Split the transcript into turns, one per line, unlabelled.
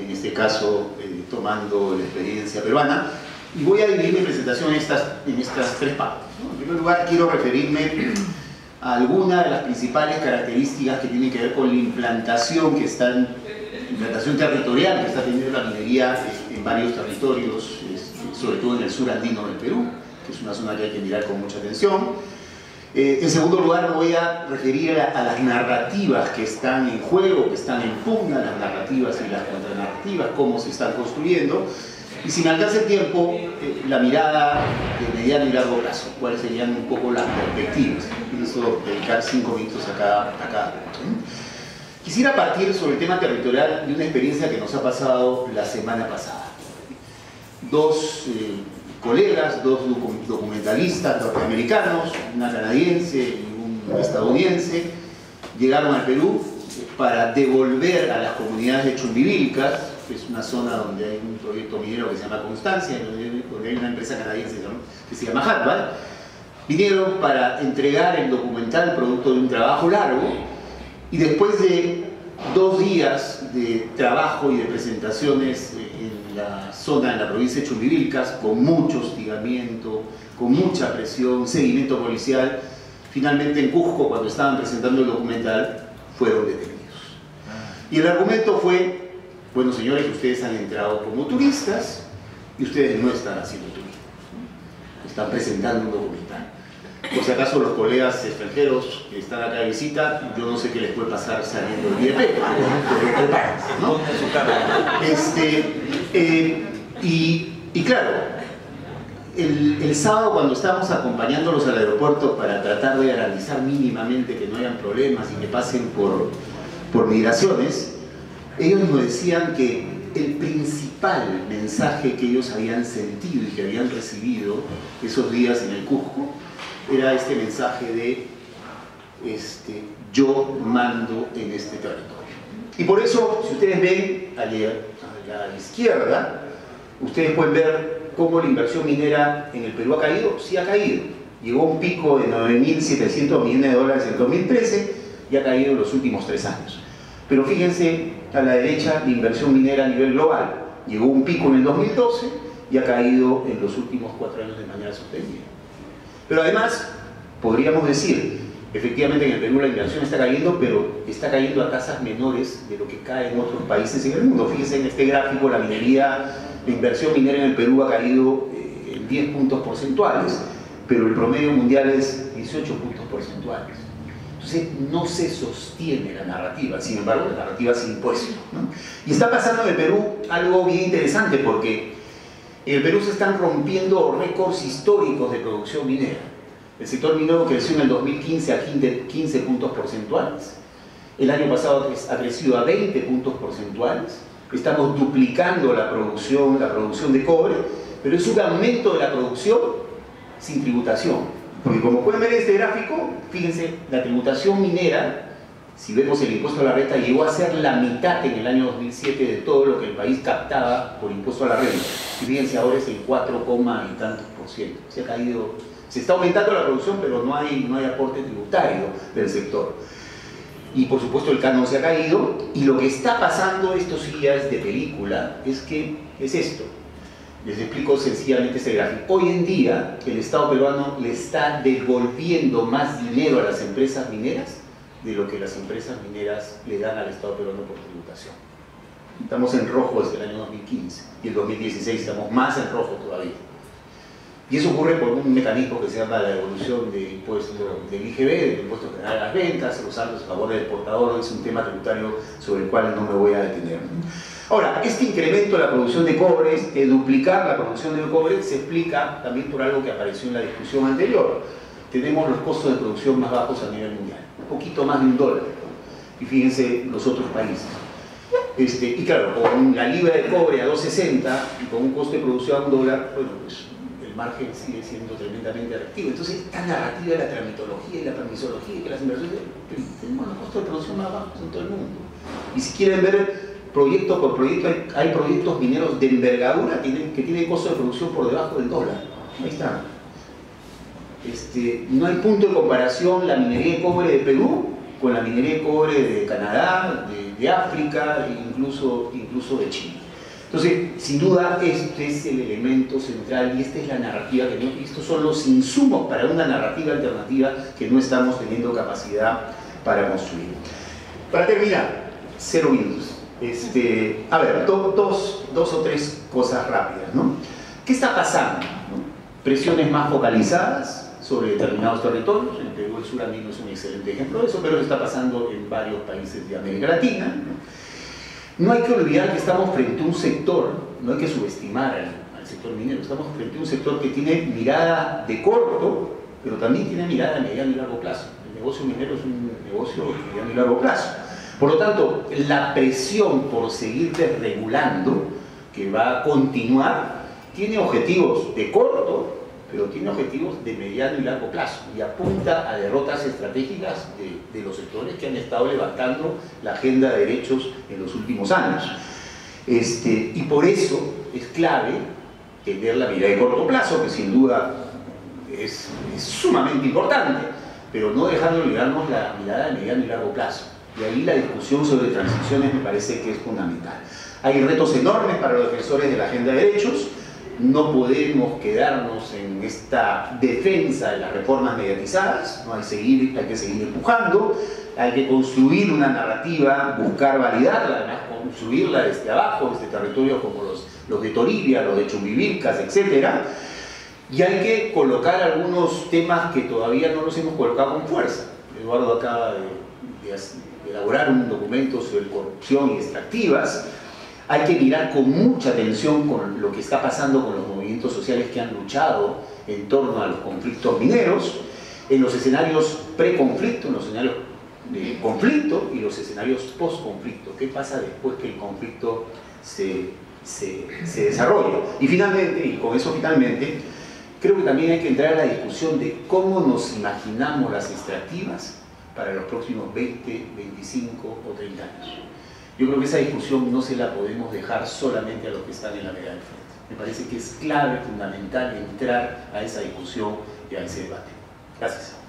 en este caso eh, tomando la experiencia peruana. Y voy a dividir mi presentación en estas, en estas tres partes. En primer lugar, quiero referirme a algunas de las principales características que tienen que ver con la implantación que está implantación territorial que está teniendo la minería en varios territorios, sobre todo en el sur andino del Perú, que es una zona que hay que mirar con mucha atención. Eh, en segundo lugar, me voy a referir a, las narrativas que están en juego, que están en pugna, las narrativas y las contranarrativas, cómo se están construyendo. Y si me alcanza el tiempo, eh, la mirada de mediano y largo plazo, cuáles serían un poco las perspectivas. Pienso dedicar cinco minutos a Quisiera partir sobre el tema territorial de una experiencia que nos ha pasado la semana pasada. Dos eh, colegas, dos documentalistas norteamericanos, una canadiense y un estadounidense, llegaron al Perú para devolver a las comunidades de Chumbivilcas, que es una zona donde hay un proyecto minero que se llama Constancia, donde hay una empresa canadiense que se llama Harvard, vinieron para entregar el documental producto de un trabajo largo y después de dos días de trabajo y de presentaciones en la zona, en la provincia de Chumbivilcas, con mucho hostigamiento, con mucha presión, seguimiento policial, finalmente en Cusco, cuando estaban presentando el documental, fueron detenidos. Y el argumento fue, bueno señores, ustedes han entrado como turistas y ustedes no están haciendo turismo, están presentando un documental. Por si acaso los colegas extranjeros que están acá de visita, yo no sé qué les puede pasar saliendo del IEP, ¿no? Este, eh, y, claro, el, sábado cuando estábamos acompañándolos al aeropuerto para tratar de garantizar mínimamente que no hayan problemas y que pasen por, por migraciones, ellos nos decían que el principal mensaje que ellos habían sentido y que habían recibido esos días en el Cusco era este mensaje de este, yo mando en este territorio. Y por eso, si ustedes ven a la, izquierda, ustedes pueden ver cómo la inversión minera en el Perú ha caído. Sí ha caído. Llegó a un pico de 9.700 millones de dólares en 2013 y ha caído en los últimos tres años. Pero fíjense a la derecha la inversión minera a nivel global. Llegó a un pico en el 2012 y ha caído en los últimos cuatro años de manera sostenida. Pero además, podríamos decir, efectivamente en el Perú la inversión está cayendo, pero está cayendo a tasas menores de lo que cae en otros países en el mundo. Fíjense en este gráfico, la minería, la inversión minera en el Perú ha caído eh, en 10 puntos porcentuales, pero el promedio mundial es 18 puntos porcentuales. Entonces no se sostiene la narrativa, sin embargo la narrativa se impuesta. Y está pasando en el Perú algo bien interesante porque en el Perú se están rompiendo récords históricos de producción minera. El sector minero creció en el 2015 a 15 puntos porcentuales. El año pasado ha crecido a 20 puntos porcentuales. Estamos duplicando la producción, la producción de cobre, pero es un aumento de la producción sin tributación. Porque como pueden ver en este gráfico, fíjense, la tributación minera si vemos el impuesto a la renta, llegó a ser la mitad en el año 2007 de todo lo que el país captaba por impuesto a la renta. Y fíjense, ahora es el 4, y tantos por ciento. Se ha caído, se está aumentando la producción, pero no hay, no hay aporte tributario del sector. Y por supuesto el canon se ha caído, y lo que está pasando, esto sí ya es de película, es que es esto. Les explico sencillamente este gráfico. Hoy en día el Estado peruano le está devolviendo más dinero a las empresas mineras de lo que las empresas mineras le dan al Estado peruano por tributación. Estamos en rojo desde el año 2015 y el 2016 estamos más en rojo todavía. Y eso ocurre por un mecanismo que se llama la evolución del impuesto del IGB, del impuesto general a las ventas, los saldos a favor del exportador, es un tema tributario sobre el cual no me voy a detener. Ahora, este incremento de la producción de cobre, de duplicar la producción de cobre, se explica también por algo que apareció en la discusión anterior. Tenemos los costos de producción más bajos a nivel mundial un poquito más de un dólar. Y fíjense los otros países. Este, y claro, con la libra de cobre a 2.60 y con un costo de producción a un dólar, bueno, pues margen sigue siendo tremendamente atractivo. Entonces, esta narrativa de la tramitología y la permisología que las inversiones, tenemos los costos de producción más bajos en todo el mundo. Y si quieren ver proyecto por proyecto, hay, proyectos mineros de envergadura que tienen, que tienen costos de producción por debajo del dólar. Ahí está. Este, no hay punto de comparación la minería de cobre de Perú con la minería de cobre de Canadá, de, de África e incluso, incluso de China. Entonces, sin duda, este es el elemento central y esta es la narrativa que no, estos son los insumos para una narrativa alternativa que no estamos teniendo capacidad para construir. Para terminar, cero minutos. Este, a ver, dos, dos o tres cosas rápidas. ¿no? ¿Qué está pasando? Presiones más focalizadas sobre determinados territorios. En Perú el Suramino es un excelente ejemplo de eso, pero está pasando en varios países de América Latina. ¿no? Hay que olvidar que estamos frente a un sector, no hay que subestimar al, al sector minero, estamos frente a un sector que tiene mirada de corto, pero también tiene mirada de mediano y largo plazo. El negocio minero es un negocio de mediano y largo plazo. Por lo tanto, la presión por seguir desregulando, que va a continuar, tiene objetivos de corto, pero tiene objetivos de mediano y largo plazo y apunta a derrotas estratégicas de, los sectores que han estado levantando la agenda de derechos en los últimos años. Este, y por eso es clave tener la mirada de corto plazo, que sin duda es, es sumamente importante, pero no dejar de olvidarnos la mirada de mediano y largo plazo. Y ahí la discusión sobre transiciones me parece que es fundamental. Hay retos enormes para los defensores de la agenda de derechos, no podemos quedarnos en esta defensa de las reformas mediatizadas, hay, que seguir empujando, hay que construir una narrativa, buscar validarla, construirla desde abajo, desde territorios como los, de Toribia, los de Chumbivilcas, etc. Y hay que colocar algunos temas que todavía no los hemos colocado con fuerza. Eduardo acaba de, de elaborar un documento sobre corrupción y extractivas, hay que mirar con mucha atención con lo que está pasando con los movimientos sociales que han luchado en torno a los conflictos mineros, en los escenarios pre-conflicto, en los escenarios de conflicto y los escenarios post-conflicto. ¿Qué pasa después que el conflicto se, se, se desarrolla? Y finalmente, y con eso finalmente, creo que también hay que entrar a la discusión de cómo nos imaginamos las extractivas para los próximos 20, 25 o 30 años. Yo creo que esa discusión no se la podemos dejar solamente a los que están en la mega del frente. Me parece que es clave, fundamental entrar a esa discusión y a ese debate. Gracias.